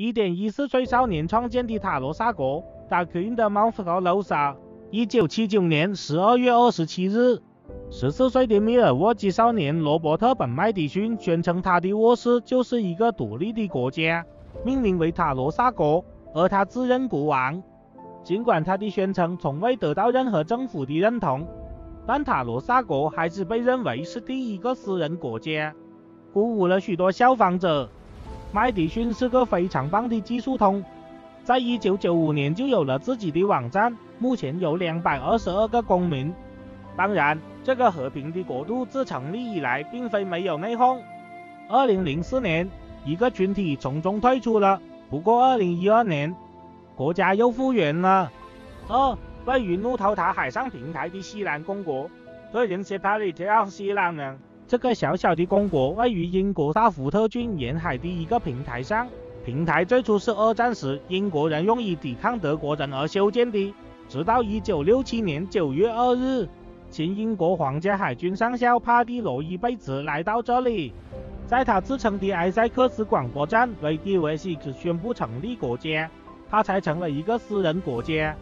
一点一四岁少年创建的塔罗萨国，打 Queen 的 Mount Rosa。一九七九年十二月二十七日，十四岁的密尔沃基少年罗伯特本麦迪逊宣称他的卧室就是一个独立的国家，命名为塔罗萨国，而他自任国王。尽管他的宣称从未得到任何政府的认同，但塔罗萨国还是被认为是第一个私人国家，鼓舞了许多效仿者。麦迪逊是个非常棒的技术通，在一九九五年就有了自己的网站，目前有两百二十二个公民。当然，这个和平的国度自成立以来，并非没有内讧。二零零四年，一个群体从中退出了，不过二零一二年，国家又复原了。二，位于怒涛塔海上平台的西兰公国，对人写帕里特奥西兰人。这个小小的公国位于英国萨福特郡沿海的一个平台上。平台最初是二战时英国人用以抵抗德国人而修建的。直到1967年9月2日，前英国皇家海军上校帕蒂罗伊贝茨来到这里，在他自称的埃塞克斯广播站为第维西克宣布成立国家，他才成了一个私人国家。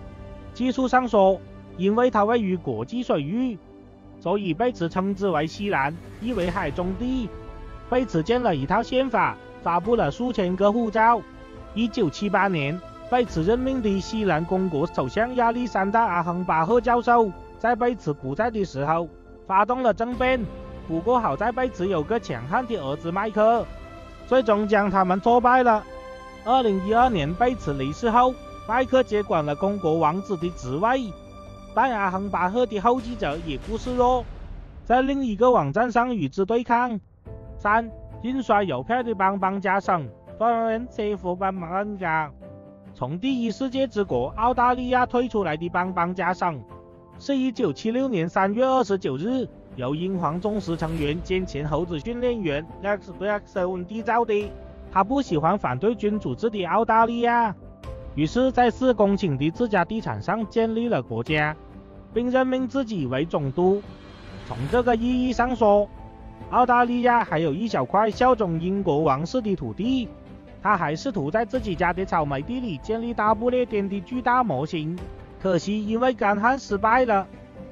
技术上说，因为它位于国际水域。所以贝茨称之为西兰，意为海中地。贝茨建了一套宪法，发布了数千个护照。一九七八年，贝茨任命的西兰公国首相亚历山大阿亨巴赫教授，在贝茨不在的时候，发动了政变。不过好在贝茨有个强悍的儿子麦克，最终将他们挫败了。二零一二年贝茨离世后，麦克接管了公国王子的职位。但阿亨巴赫的后继者也不示弱，在另一个网站上与之对抗。三、印刷邮票的邦邦加省，多人切服邦邦加。从第一世界之国澳大利亚退出来的邦邦加省，是一九七六年三月二十九日由英皇忠实成员兼前猴子训练员 Rex Blackstone 缔造的。他不喜欢反对君主制的澳大利亚，于是，在四公顷的自家地产上建立了国家。并任命自己为总督。从这个意义上说，澳大利亚还有一小块效忠英国王室的土地。他还试图在自己家的草莓地里建立大不列颠的巨大模型，可惜因为干旱失败了。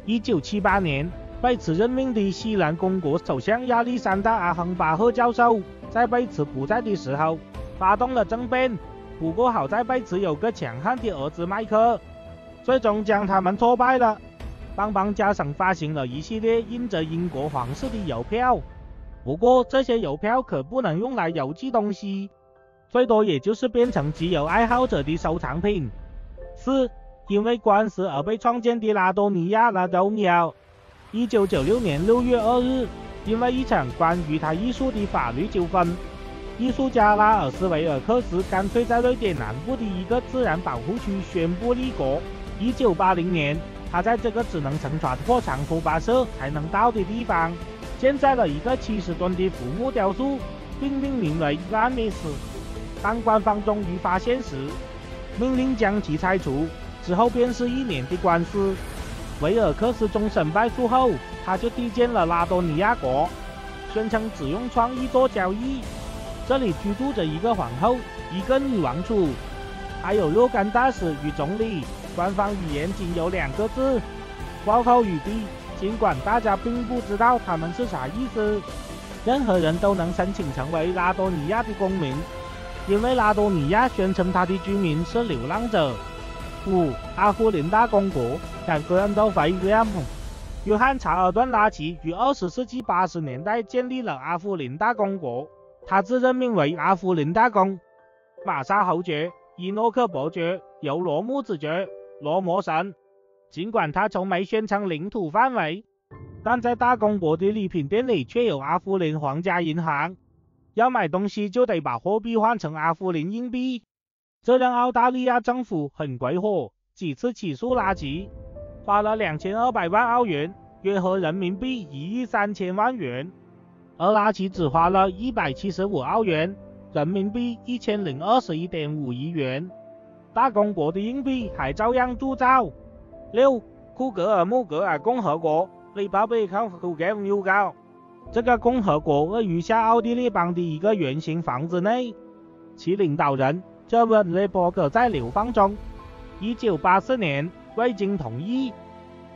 一九七八年，贝茨任命的西兰公国首相亚历山大阿亨巴赫教授，在贝茨不在的时候发动了政变。不过好在贝茨有个强悍的儿子麦克，最终将他们挫败了。邦邦加省发行了一系列印着英国皇室的邮票，不过这些邮票可不能用来邮寄东西，最多也就是变成集邮爱好者的收藏品。四，因为官司而被创建的拉多尼亚拉多尼亚，一九九六年六月二日，因为一场关于他艺术的法律纠纷，艺术家拉尔斯维尔克斯干脆在瑞典南部的一个自然保护区宣布立国。一九八零年。他在这个只能乘船或长途跋涉才能到的地方，建在了一个七十吨的浮木雕塑，并命名为拉米斯。当官方终于发现时，命令将其拆除。之后便是一年的官司。维尔克斯终审败诉后，他就递建了拉多尼亚国，宣称只用创意做交易。这里居住着一个皇后，一个女王储，还有若干大使与总理。官方语言仅有两个字：挂号语币。尽管大家并不知道他们是啥意思，任何人都能申请成为拉多尼亚的公民，因为拉多尼亚宣称他的居民是流浪者。五、阿夫林大公国，两个人都非常。约翰查尔顿拉奇于二十世纪八十年代建立了阿夫林大公国，他自任命为阿夫林大公。玛莎侯爵、伊诺克伯爵、尤罗木子爵。罗摩神，尽管他从没宣称领土范围，但在大公国的礼品店里却有阿夫林皇家银行。要买东西就得把货币换成阿夫林硬币，这让澳大利亚政府很鬼火，几次起诉拉吉，花了两千二百万澳元，约合人民币一亿三千万元，而拉奇只花了一百七十五澳元，人民币一千零二十一点五亿元。大公国的硬币还照样铸造。六，库格尔木格尔共和国 （Republic of Kugemuga）。这个共和国位于下奥地利邦的一个圆形房子内，其领导人这文雷伯格在流放中。一九八四年，未经同意，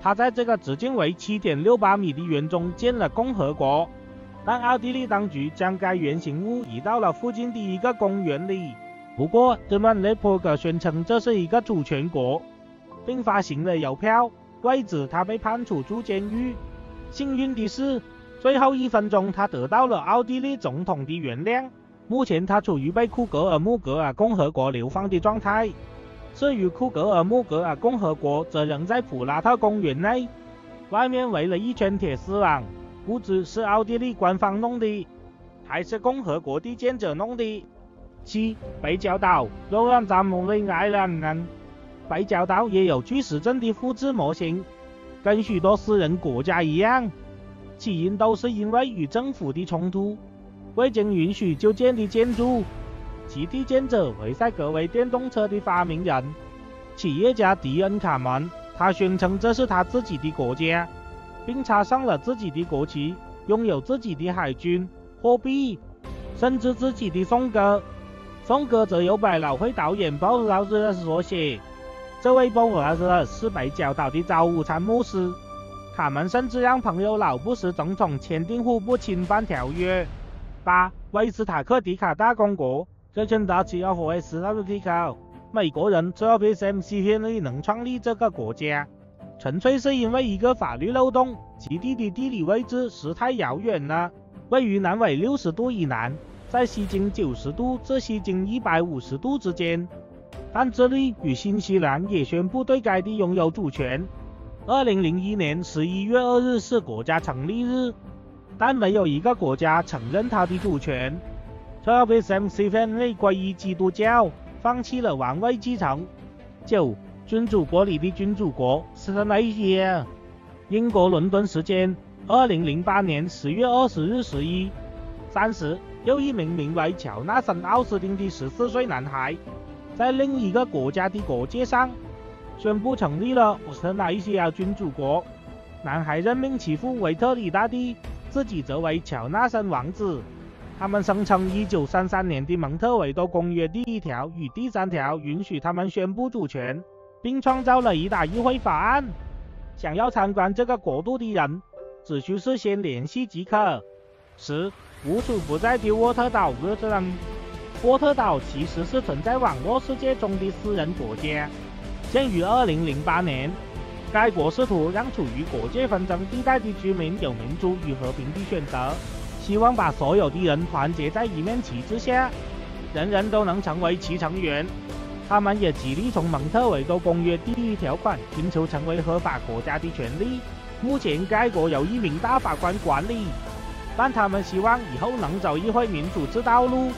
他在这个直径为七点六八米的园中建了共和国，但奥地利当局将该原型物移到了附近的一个公园里。不过，德曼雷伯格宣称这是一个主权国，并发行了邮票，为此他被判处住监狱。幸运的是，最后一分钟他得到了奥地利总统的原谅。目前他处于被库格尔木格尔共和国流放的状态。至于库格尔木格尔共和国，则仍在普拉特公园内，外面围了一圈铁丝网，不知是奥地利官方弄的，还是共和国的建者弄的。七北角岛，罗兰扎姆雷埃兰。北角岛也有巨石阵的复制模型，跟许多私人国家一样，起因都是因为与政府的冲突，未经允许就建的建筑。其地建者为赛格为电动车的发明人，企业家迪恩卡门，他宣称这是他自己的国家，并插上了自己的国旗，拥有自己的海军、货币，甚至自己的颂歌。颂歌则由百老汇导演鲍尔斯所写。这位鲍尔斯是北角岛的早午餐牧师。卡门甚至让朋友老布什总统签订互不侵犯条约。八威斯塔克迪卡大公国。这群大企业和斯拉夫提考，美国人只要比 SMC 便利能创立这个国家，纯粹是因为一个法律漏洞。基地的地理位置实太遥远了，位于南纬六十度以南，在西经九十度至西经一百五十度之间。但这里与新西兰也宣布对该地拥有主权。二零零一年十一月二日是国家成立日，但没有一个国家承认它的主权。特别是 MC 分类归依基督教，放弃了王位继承。九，君主国里的君主国是哪些？英国伦敦时间，二零零八年十月二十日十一三十，又一名名为乔纳森·奥斯汀的十四岁男孩，在另一个国家的国界上，宣布成立了什纳伊西亚君主国。男孩任命其父为特里大帝，自己则为乔纳森王子。他们声称，1933年的蒙特维多公约第一条与第三条允许他们宣布主权，并创造了一大议会法案。想要参观这个国度的人，只需事先联系即可。十，无处不在的沃特岛沃特岛。沃特岛其实是存在网络世界中的私人国家。建于2008年，该国试图让处于国界纷争地带的居民有民主与和平的选择。希望把所有的人团结在一面旗帜下，人人都能成为其成员。他们也极力从蒙特维多公约第一条款寻求成为合法国家的权利。目前该国由一名大法官管理，但他们希望以后能走议会民主制道路。